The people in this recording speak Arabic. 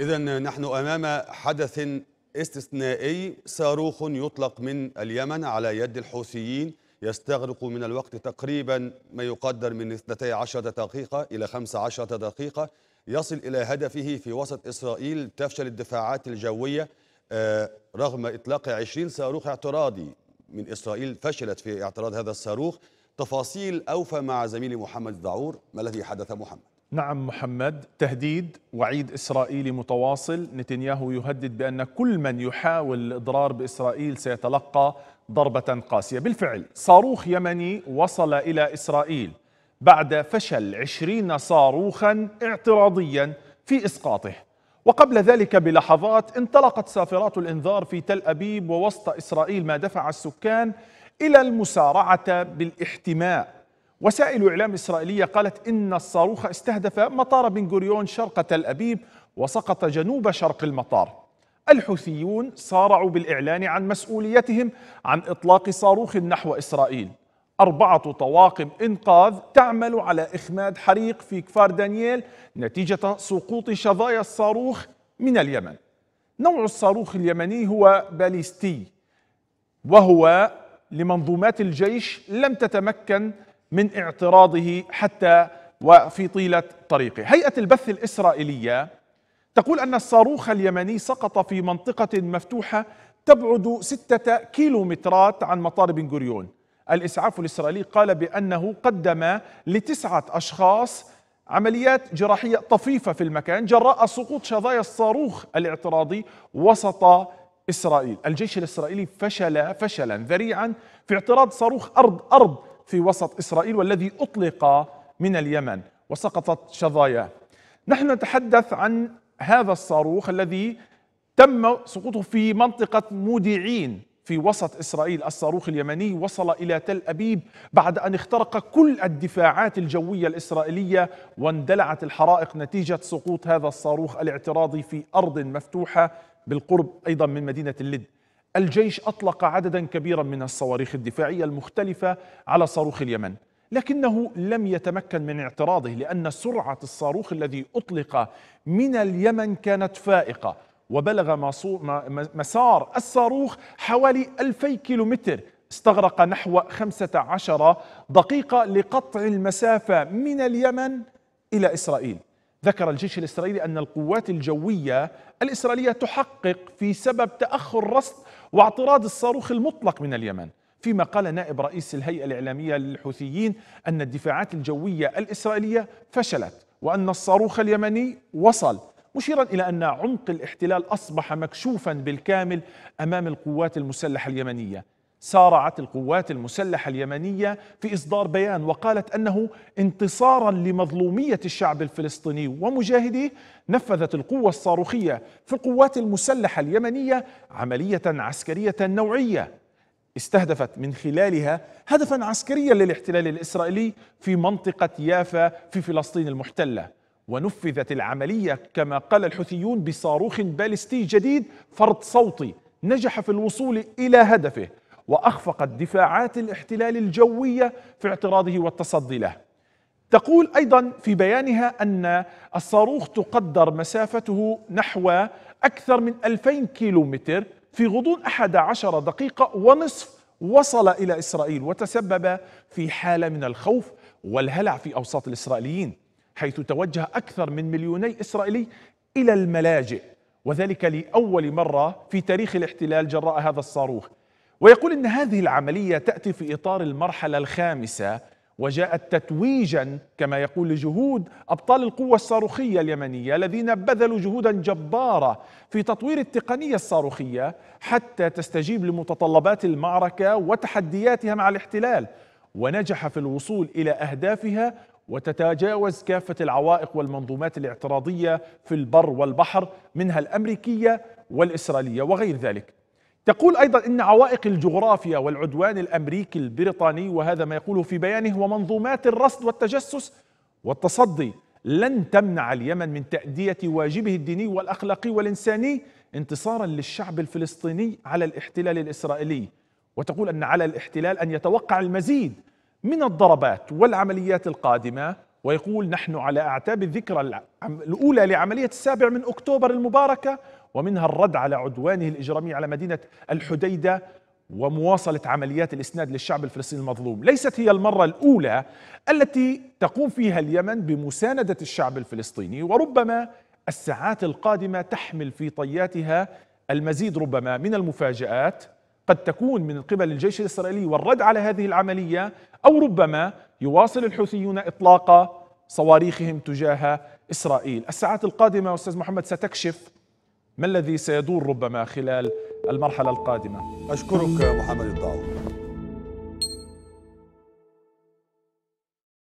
إذا نحن أمام حدث استثنائي صاروخ يطلق من اليمن على يد الحوثيين يستغرق من الوقت تقريبا ما يقدر من 12 دقيقة إلى 15 دقيقة يصل إلى هدفه في وسط إسرائيل تفشل الدفاعات الجوية آه، رغم إطلاق 20 صاروخ اعتراضي. من إسرائيل فشلت في اعتراض هذا الصاروخ. تفاصيل أوفى مع زميلي محمد الدعور ما الذي حدث محمد؟ نعم محمد تهديد وعيد إسرائيلي متواصل. نتنياهو يهدد بأن كل من يحاول الإضرار بإسرائيل سيتلقى ضربة قاسية. بالفعل صاروخ يمني وصل إلى إسرائيل بعد فشل عشرين صاروخا اعتراضيا في إسقاطه. وقبل ذلك بلحظات انطلقت سافرات الإنذار في تل أبيب ووسط إسرائيل ما دفع السكان إلى المسارعة بالإحتماء وسائل إعلام إسرائيلية قالت إن الصاروخ استهدف مطار بن غوريون شرق تل أبيب وسقط جنوب شرق المطار. الحوثيون صارعوا بالإعلان عن مسؤوليتهم عن إطلاق صاروخ نحو إسرائيل. أربعة طواقم إنقاذ تعمل على إخماد حريق في كفار دانييل نتيجة سقوط شظايا الصاروخ من اليمن. نوع الصاروخ اليمني هو باليستي وهو لمنظومات الجيش لم تتمكن من اعتراضه حتى وفي طيلة طريقه. هيئة البث الإسرائيلية تقول أن الصاروخ اليمني سقط في منطقة مفتوحة تبعد ستة كيلومترات عن مطار بن غوريون. الإسعاف الإسرائيلي قال بأنه قدم لتسعة أشخاص عمليات جراحية طفيفة في المكان جراء سقوط شظايا الصاروخ الاعتراضي وسط إسرائيل. الجيش الإسرائيلي فشل فشلا ذريعا في اعتراض صاروخ أرض أرض في وسط إسرائيل والذي أطلق من اليمن وسقطت شظاياه نحن نتحدث عن هذا الصاروخ الذي تم سقوطه في منطقة مودعين في وسط إسرائيل. الصاروخ اليمني وصل إلى تل أبيب بعد أن اخترق كل الدفاعات الجوية الإسرائيلية واندلعت الحرائق نتيجة سقوط هذا الصاروخ الاعتراضي في أرض مفتوحة بالقرب أيضا من مدينة اللد. الجيش أطلق عددا كبيرا من الصواريخ الدفاعية المختلفة على صاروخ اليمن لكنه لم يتمكن من اعتراضه لأن سرعة الصاروخ الذي أطلق من اليمن كانت فائقة وبلغ مسار الصاروخ حوالي ألفي كيلومتر. استغرق نحو 15 دقيقة لقطع المسافة من اليمن إلى إسرائيل. ذكر الجيش الإسرائيلي أن القوات الجوية الإسرائيلية تحقق في سبب تأخر رصد واعتراض الصاروخ المطلق من اليمن فيما قال نائب رئيس الهيئة الإعلامية للحوثيين أن الدفاعات الجوية الإسرائيلية فشلت وأن الصاروخ اليمني وصل مشيرا إلى أن عمق الاحتلال أصبح مكشوفا بالكامل أمام القوات المسلحة اليمنية. سارعت القوات المسلحة اليمنية في إصدار بيان وقالت أنه انتصارا لمظلومية الشعب الفلسطيني ومجاهديه نفذت القوة الصاروخية في القوات المسلحة اليمنية عملية عسكرية نوعية استهدفت من خلالها هدفا عسكريا للاحتلال الإسرائيلي في منطقة يافا في فلسطين المحتلة. ونفذت العملية كما قال الحوثيون بصاروخ باليستي جديد فرد صوتي نجح في الوصول إلى هدفه. واخفقت دفاعات الاحتلال الجوية في اعتراضه والتصدي له. تقول أيضا في بيانها أن الصاروخ تقدر مسافته نحو أكثر من 2000 كيلومتر في غضون 11 دقيقة ونصف وصل إلى إسرائيل وتسبب في حالة من الخوف والهلع في أوساط الإسرائيليين حيث توجه أكثر من مليوني إسرائيلي إلى الملاجئ وذلك لأول مرة في تاريخ الاحتلال جراء هذا الصاروخ ويقول إن هذه العملية تأتي في إطار المرحلة الخامسة وجاءت تتويجا كما يقول لجهود أبطال القوة الصاروخية اليمنية الذين بذلوا جهودا جبارة في تطوير التقنية الصاروخية حتى تستجيب لمتطلبات المعركة وتحدياتها مع الاحتلال ونجح في الوصول إلى أهدافها وتتجاوز كافة العوائق والمنظومات الاعتراضية في البر والبحر منها الأمريكية والإسرائيلية وغير ذلك. تقول أيضا إن عوائق الجغرافيا والعدوان الأمريكي البريطاني وهذا ما يقوله في بيانه ومنظومات الرصد والتجسس والتصدي لن تمنع اليمن من تأدية واجبه الديني والأخلاقي والإنساني انتصارا للشعب الفلسطيني على الاحتلال الإسرائيلي. وتقول أن على الاحتلال أن يتوقع المزيد من الضربات والعمليات القادمة. ويقول نحن على أعتاب الذكرى الأولى لعملية السابع من أكتوبر المباركة ومنها الرد على عدوانه الإجرامي على مدينة الحديدة ومواصلة عمليات الإسناد للشعب الفلسطيني المظلوم. ليست هي المرة الأولى التي تقوم فيها اليمن بمساندة الشعب الفلسطيني وربما الساعات القادمة تحمل في طياتها المزيد ربما من المفاجآت قد تكون من قبل الجيش الإسرائيلي والرد على هذه العملية أو ربما يواصل الحوثيون إطلاق صواريخهم تجاه إسرائيل. الساعات القادمة أستاذ محمد ستكشف ما الذي سيدور ربما خلال المرحلة القادمة؟ أشكرك محمد الضعوف